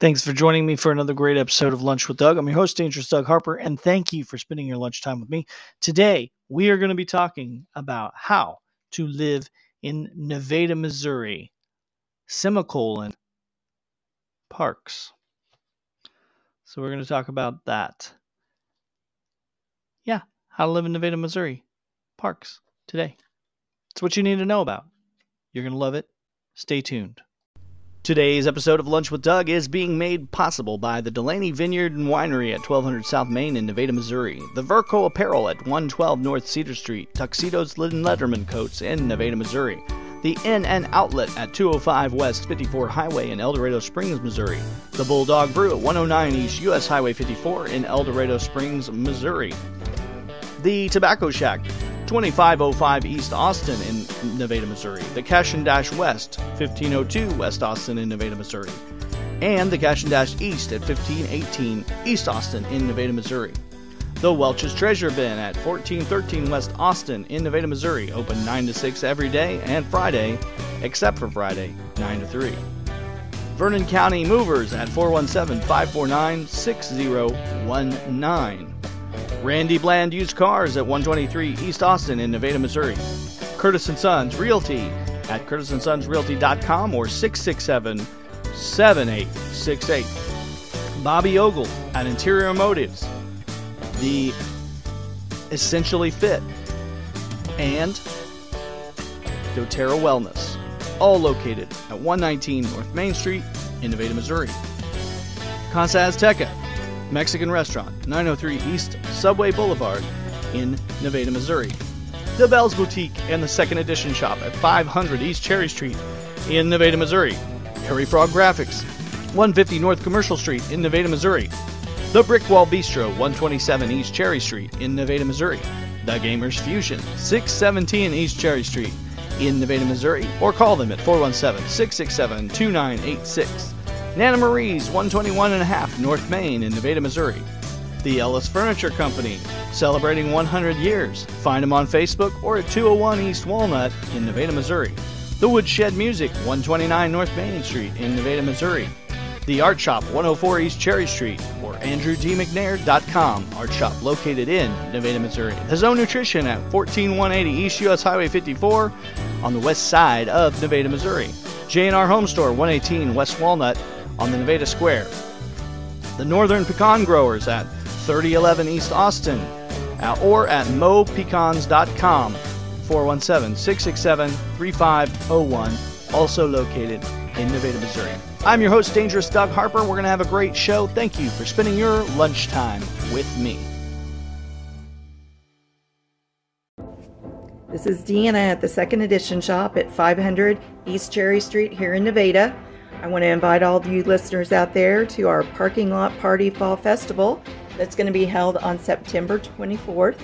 Thanks for joining me for another great episode of Lunch with Doug. I'm your host, Dangerous Doug Harper, and thank you for spending your lunchtime with me. Today, we are going to be talking about how to live in Nevada, Missouri, semicolon, parks. So, we're going to talk about that. Yeah, how to live in Nevada, Missouri, parks today. It's what you need to know about. You're going to love it. Stay tuned. Today's episode of Lunch with Doug is being made possible by the Delaney Vineyard and Winery at 1200 South Main in Nevada, Missouri, the Verco Apparel at 112 North Cedar Street, Tuxedos and Letterman Coats in Nevada, Missouri, the Inn and Outlet at 205 West 54 Highway in El Dorado Springs, Missouri, the Bulldog Brew at 109 East US Highway 54 in El Dorado Springs, Missouri, the Tobacco Shack 2505 East Austin in Nevada, Missouri, the Cash and Dash West, 1502 West Austin in Nevada, Missouri, and the Cash and Dash East at 1518 East Austin in Nevada, Missouri. The Welch's Treasure Bin at 1413 West Austin in Nevada, Missouri, open 9 to 6 every day and Friday, except for Friday, 9 to 3. Vernon County Movers at 417 549 6019. Randy Bland Used Cars at 123 East Austin in Nevada, Missouri. Curtis & Sons Realty at curtisandsonsrealty.com or 667 7868. Bobby Ogle at Interior Motives. The Essentially Fit. And doTERRA Wellness. All located at 119 North Main Street in Nevada, Missouri. Casa Azteca Mexican restaurant, 903 East Subway Boulevard in Nevada, Missouri. The Bell's Boutique and the Second Edition Shop at 500 East Cherry Street in Nevada, Missouri. Harry Frog Graphics, 150 North Commercial Street in Nevada, Missouri. The Brick Wall Bistro, 127 East Cherry Street in Nevada, Missouri. The Gamers Fusion, 617 East Cherry Street in Nevada, Missouri, or call them at 417 667 2986. Nana Marie's 121 and a half North Main in Nevada, Missouri. The Ellis Furniture Company, celebrating 100 years. Find them on Facebook or at 201 East Walnut in Nevada, Missouri. The Woodshed Music, 129 North Main Street in Nevada, Missouri. The Art Shop, 104 East Cherry Street, or AndrewDMcNair.com. Art Shop located in Nevada, Missouri. The Zone Nutrition at 14180 East US Highway 54 on the west side of Nevada, Missouri. J&R Home Store, 118 West Walnut on the Nevada Square. The Northern Pecan Growers at 3011 East Austin uh, or at mopecans.com 417 667 3501, also located in Nevada, Missouri. I'm your host, Dangerous Doug Harper. We're going to have a great show. Thank you for spending your lunchtime with me. This is Deanna at the Second Edition Shop at 500 East Cherry Street here in Nevada. I want to invite all of you listeners out there to our Parking Lot Party Fall Festival that's going to be held on September 24th.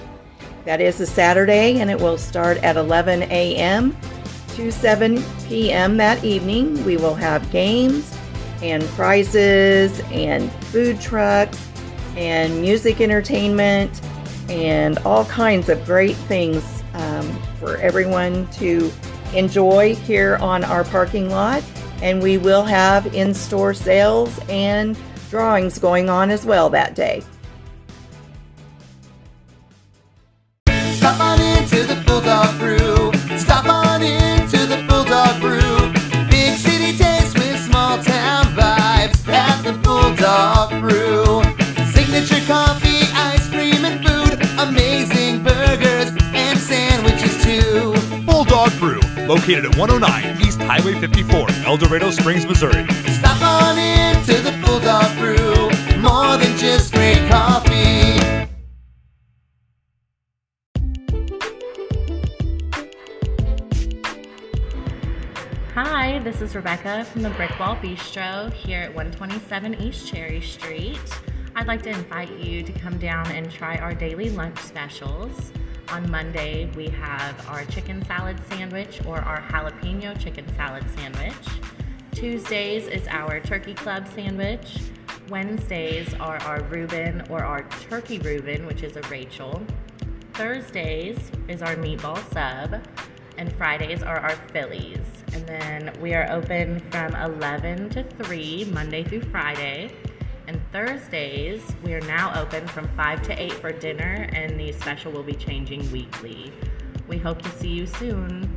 That is a Saturday and it will start at 11 a.m. to 7 p.m. that evening. We will have games and prizes and food trucks and music entertainment and all kinds of great things um, for everyone to enjoy here on our parking lot and we will have in store sales and drawings going on as well that day. Located at 109 East Highway 54, El Dorado Springs, Missouri. Stop on in to the Bulldog Brew. More than just great coffee. Hi, this is Rebecca from the Brickwall Bistro here at 127 East Cherry Street. I'd like to invite you to come down and try our daily lunch specials. On Monday, we have our chicken salad sandwich or our jalapeno chicken salad sandwich. Tuesdays is our turkey club sandwich. Wednesdays are our Reuben or our turkey Reuben, which is a Rachel. Thursdays is our meatball sub. And Fridays are our Phillies. And then we are open from 11 to 3, Monday through Friday. And Thursdays, we are now open from 5 to 8 for dinner, and the special will be changing weekly. We hope to see you soon.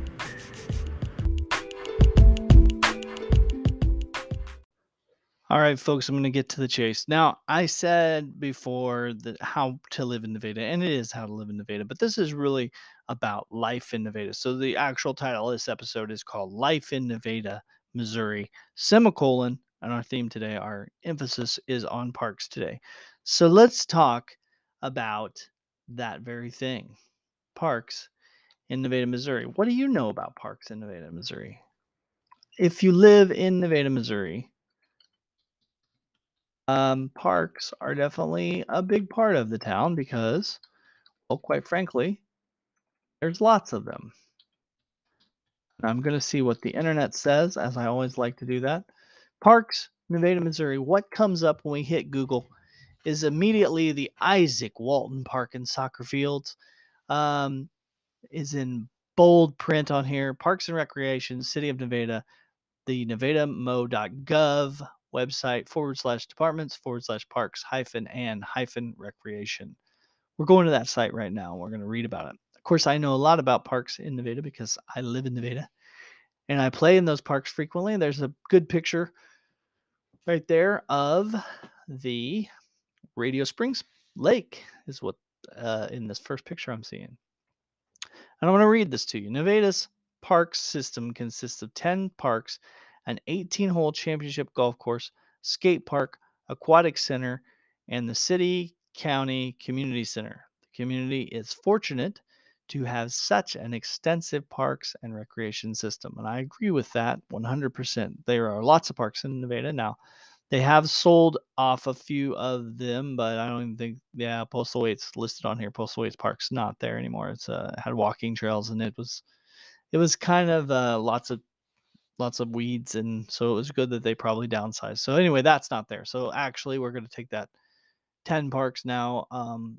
All right, folks, I'm going to get to the chase. Now, I said before that how to live in Nevada, and it is how to live in Nevada, but this is really about life in Nevada. So the actual title of this episode is called Life in Nevada, Missouri, semicolon, and our theme today, our emphasis is on parks today. So let's talk about that very thing. Parks in Nevada, Missouri. What do you know about parks in Nevada, Missouri? If you live in Nevada, Missouri, um, parks are definitely a big part of the town because, well, quite frankly, there's lots of them. I'm going to see what the internet says, as I always like to do that. Parks, Nevada, Missouri. What comes up when we hit Google is immediately the Isaac Walton Park and Soccer Fields. Um, is in bold print on here. Parks and Recreation, City of Nevada, the nevadamo.gov website forward slash departments forward slash parks hyphen and hyphen recreation. We're going to that site right now. We're going to read about it. Of course, I know a lot about parks in Nevada because I live in Nevada and I play in those parks frequently. There's a good picture right there of the Radio Springs Lake, is what uh, in this first picture I'm seeing. And I want to read this to you. Nevada's park system consists of 10 parks, an 18 hole championship golf course, skate park, aquatic center, and the city county community center. The community is fortunate to have such an extensive parks and recreation system. And I agree with that 100%. There are lots of parks in Nevada now. They have sold off a few of them, but I don't even think, yeah, Postal Waite's listed on here. Postal Waite's Park's not there anymore. It's uh, had walking trails and it was, it was kind of uh, lots of, lots of weeds. And so it was good that they probably downsized. So anyway, that's not there. So actually, we're going to take that 10 parks now, um,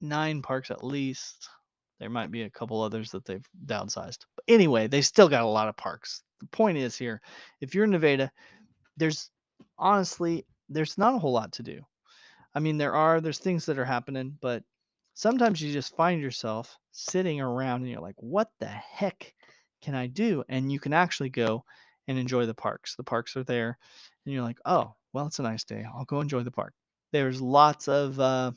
nine parks at least. There might be a couple others that they've downsized. But anyway, they still got a lot of parks. The point is here, if you're in Nevada, there's honestly there's not a whole lot to do. I mean, there are there's things that are happening, but sometimes you just find yourself sitting around and you're like, "What the heck can I do?" And you can actually go and enjoy the parks. The parks are there, and you're like, "Oh, well, it's a nice day. I'll go enjoy the park." There's lots of uh,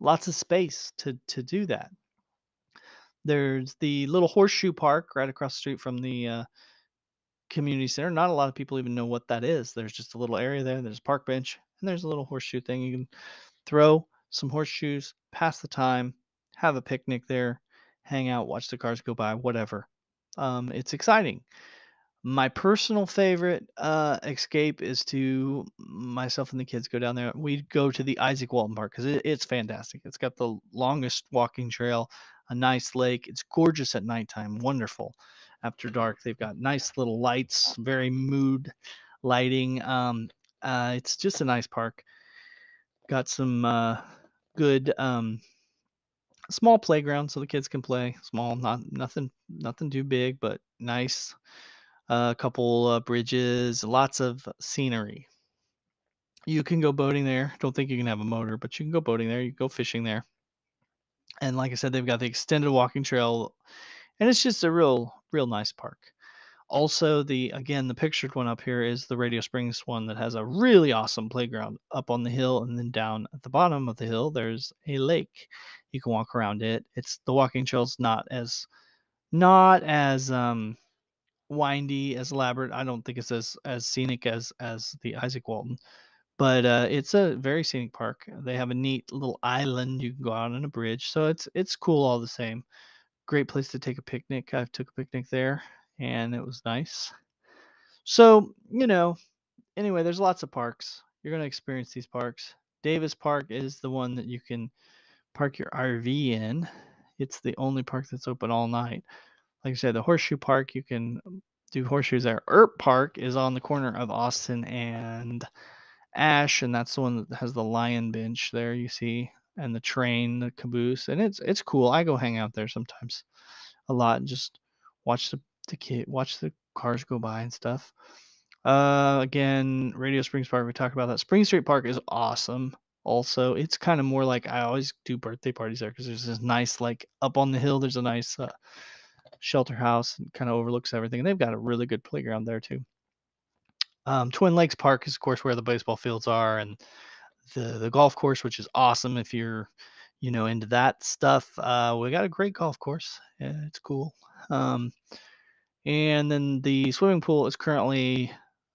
lots of space to to do that. There's the little horseshoe park right across the street from the uh, community center. Not a lot of people even know what that is. There's just a little area there. There's a park bench and there's a little horseshoe thing. You can throw some horseshoes, pass the time, have a picnic there, hang out, watch the cars go by, whatever. Um, it's exciting. My personal favorite uh, escape is to myself and the kids go down there. We go to the Isaac Walton Park because it, it's fantastic. It's got the longest walking trail, a nice lake. It's gorgeous at nighttime, wonderful. After dark, they've got nice little lights, very mood lighting. Um, uh, it's just a nice park. Got some uh, good um, small playground so the kids can play. Small, not nothing, nothing too big, but nice. Uh, a couple uh, bridges, lots of scenery. You can go boating there. Don't think you can have a motor, but you can go boating there. You go fishing there. And like I said, they've got the extended walking trail, and it's just a real, real nice park. Also, the again, the pictured one up here is the Radio Springs one that has a really awesome playground up on the hill, and then down at the bottom of the hill, there's a lake. You can walk around it. It's the walking trail's not as not as um windy, as elaborate. I don't think it's as as scenic as as the Isaac Walton, but uh, it's a very scenic park. They have a neat little island you can go out on a bridge, so it's it's cool all the same. Great place to take a picnic. I took a picnic there, and it was nice. So you know, anyway, there's lots of parks. You're gonna experience these parks. Davis Park is the one that you can park your RV in. It's the only park that's open all night like I said, the Horseshoe Park, you can do horseshoes there. Earp Park is on the corner of Austin and Ash, and that's the one that has the lion bench there. You see, and the train, the caboose, and it's it's cool. I go hang out there sometimes, a lot, and just watch the the kid, watch the cars go by and stuff. Uh, again, Radio Springs Park. We talked about that. Spring Street Park is awesome. Also, it's kind of more like I always do birthday parties there because there's this nice like up on the hill. There's a nice uh, shelter house and kind of overlooks everything. And they've got a really good playground there too. Um, Twin Lakes Park is of course where the baseball fields are and the the golf course, which is awesome if you're you know into that stuff. Uh, we got a great golf course. Yeah, it's cool. Um, and then the swimming pool is currently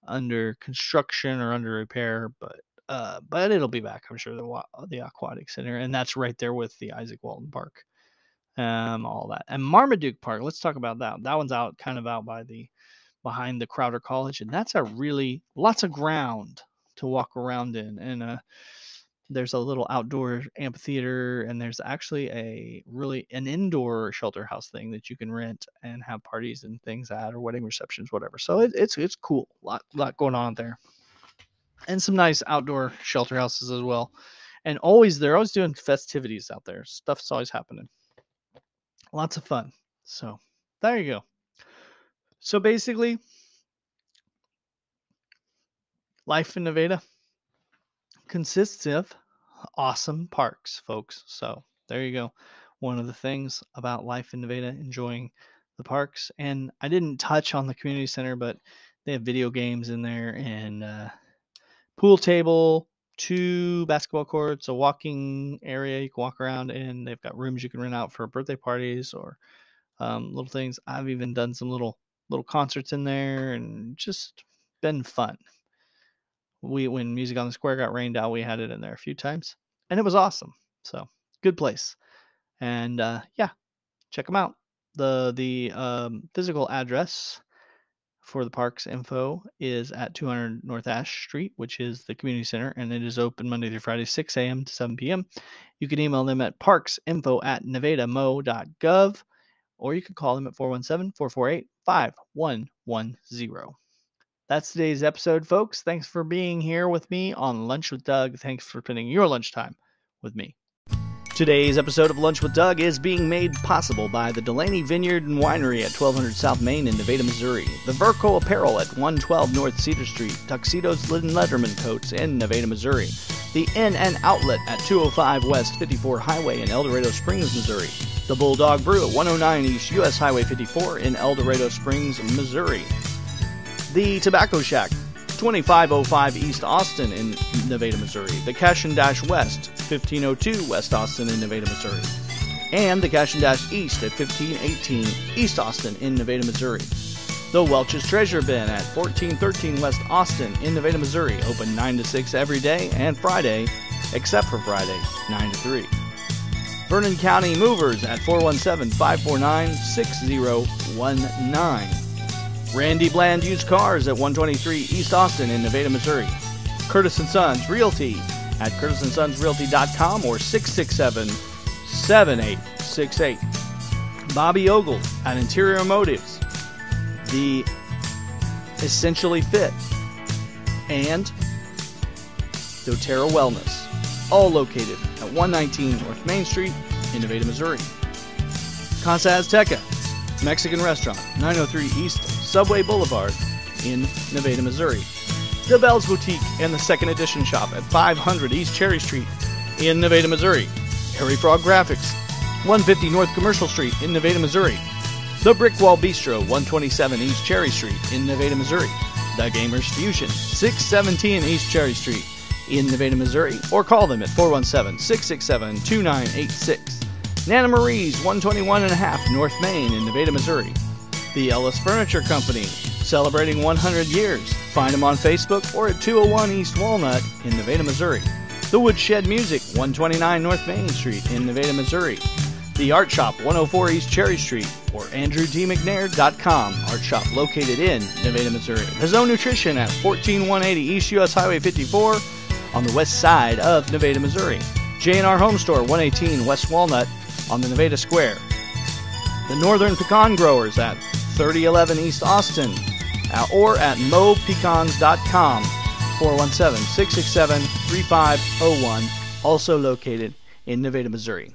under construction or under repair, but uh, but it'll be back. I'm sure the the aquatic center, and that's right there with the Isaac Walton Park, um, all that. And Marmaduke Park. Let's talk about that. That one's out, kind of out by the behind the Crowder College, and that's a really lots of ground to walk around in, and uh, there's a little outdoor amphitheater and there's actually a really an indoor shelter house thing that you can rent and have parties and things at or wedding receptions whatever. So it, it's it's cool. Lot lot going on there. And some nice outdoor shelter houses as well. And always they're always doing festivities out there. Stuff's always happening. Lots of fun. So there you go so basically life in nevada consists of awesome parks, folks. So there you go. One of the things about life in Nevada, enjoying the parks. And I didn't touch on the community center, but they have video games in there and uh, pool table, two basketball courts, a walking area you can walk around in. They've got rooms you can rent out for birthday parties or um, little things. I've even done some little little concerts in there and just been fun. We when music on the square got rained out we had it in there a few times and it was awesome. So good place. And uh, yeah check them out. The the um, physical address for the parks info is at 200 north ash street which is the community center and it is open monday through friday 6 a.m to 7 p.m you can email them at parksinfo at nevadamo.gov or you can call them at 417 448 5110 that's today's episode, folks. Thanks for being here with me on Lunch with Doug. Thanks for spending your lunchtime with me. Today's episode of Lunch with Doug is being made possible by the Delaney Vineyard and Winery at 1200 South Main in Nevada, Missouri, the Verco Apparel at 112 North Cedar Street, Tuxedos and Letterman Coats in Nevada, Missouri, the Inn and Outlet at 205 West 54 Highway in El Dorado Springs, Missouri, the Bulldog Brew at 109 East US Highway 54 in El Dorado Springs, Missouri, the Tobacco Shack, 2505 East Austin in Nevada, Missouri, the Cash and Dash West, 1502 West Austin in Nevada, Missouri, and the Cash and Dash East at 1518 East Austin in Nevada, Missouri. The Welch's Treasure Bin at 1413 West Austin in Nevada, Missouri, open 9 to 6 every day and Friday, except for Friday, 9 to 3. Vernon County Movers at 417 549 6019. Randy Bland Used Cars at 123 East Austin in Nevada, Missouri. Curtis & Sons Realty at curtisandsonsrealty.com or 667-7868. Bobby Ogle at Interior Motives. The Essentially Fit. And doTERRA Wellness. All located at 119 North Main Street in Nevada, Missouri. Casa Azteca Mexican Restaurant, 903 East Subway Boulevard in Nevada, Missouri. The Bells Boutique and the Second Edition Shop at 500 East Cherry Street in Nevada, Missouri. Harry Frog Graphics, 150 North Commercial Street in Nevada, Missouri. The Brick Wall Bistro, 127 East Cherry Street in Nevada, Missouri. The Gamers Fusion, 617 East Cherry Street in Nevada, Missouri. Or call them at 417 667 2986. Nana Marie's, 121 and a half North Main in Nevada, Missouri. The Ellis Furniture Company, celebrating 100 years. Find them on Facebook or at 201 East Walnut in Nevada, Missouri. The Woodshed Music, 129 North Main Street in Nevada, Missouri. The Art Shop, 104 East Cherry Street, or AndrewDMcNair.com. Art Shop located in Nevada, Missouri. The Zone Nutrition at 14180 East US Highway 54 on the west side of Nevada, Missouri. J&R Home Store, 118 West Walnut on the Nevada Square. The Northern Pecan Growers at 3011 East Austin uh, or at mopecans.com 417 667 3501, also located in Nevada, Missouri.